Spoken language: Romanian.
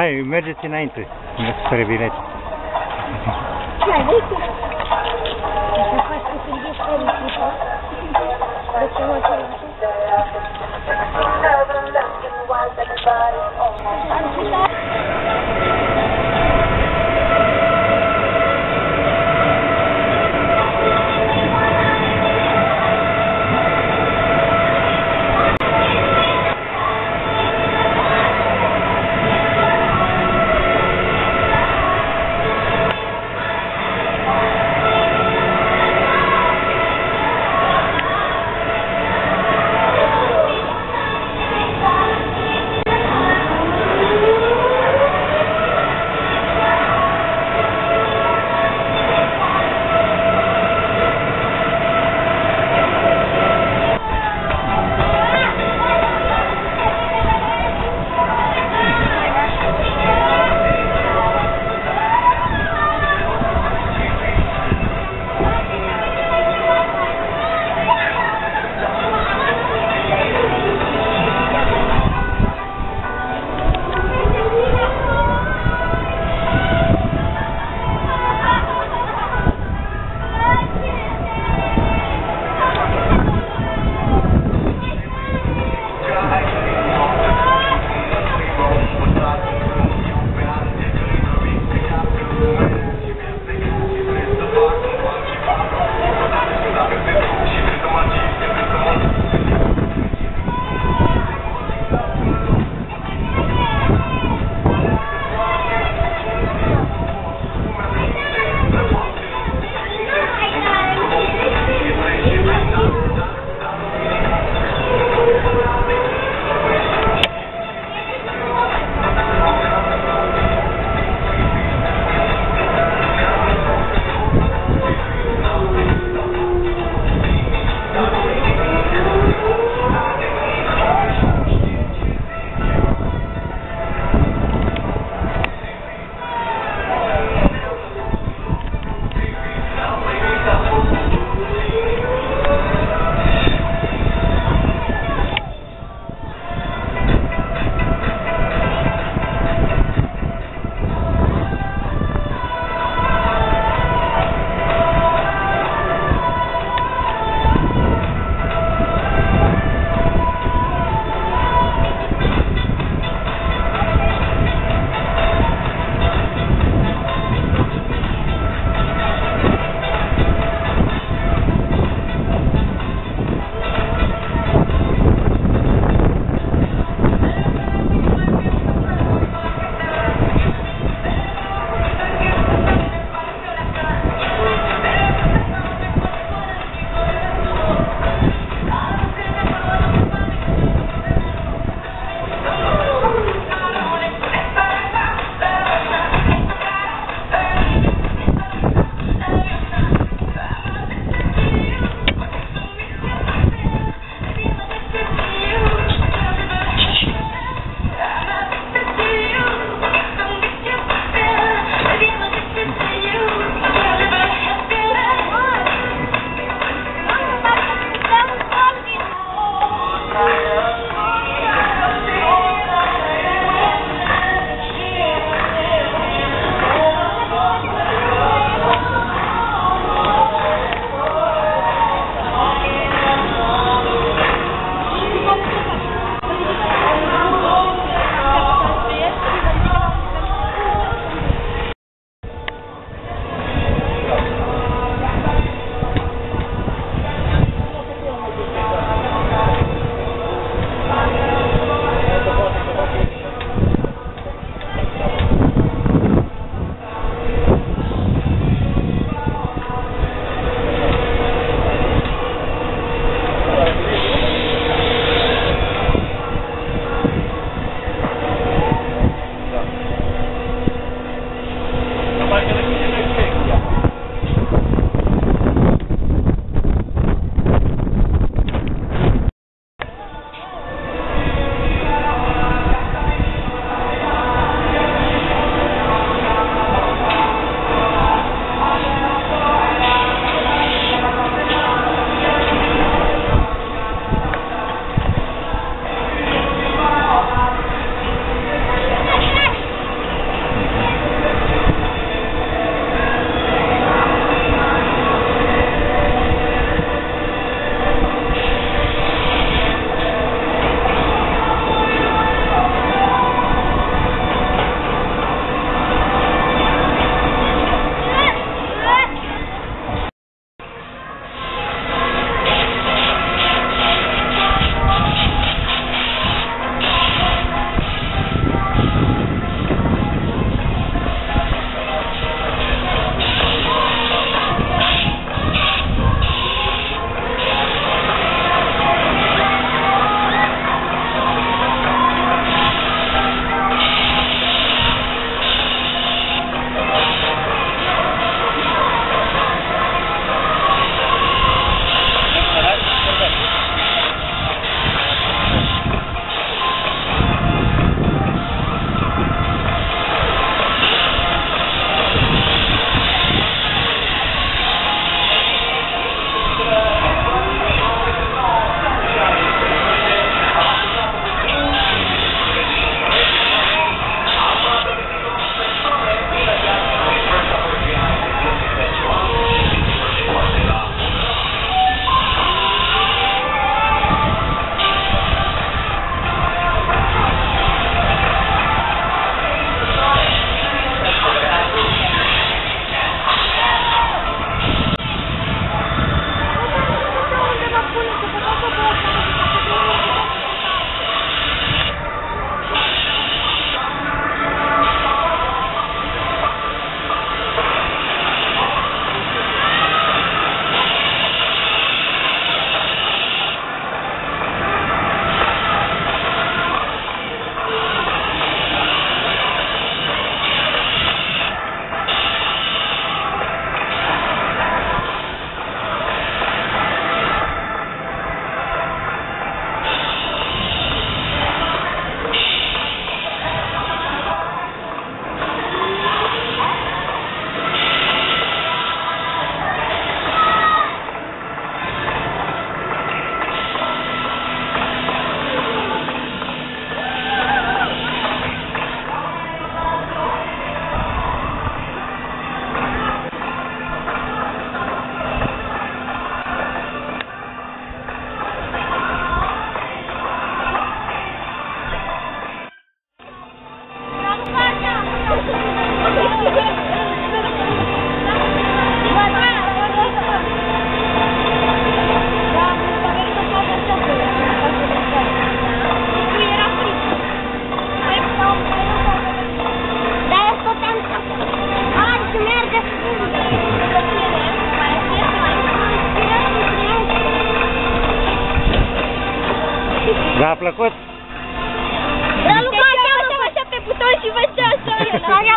Hai, mergeți înainte, spre bilet. Hai, uite. Să faci că sunt ești fericită. De V-a plăcut? Dar Luca, cheamă așa pe buton și vezi ce așa e.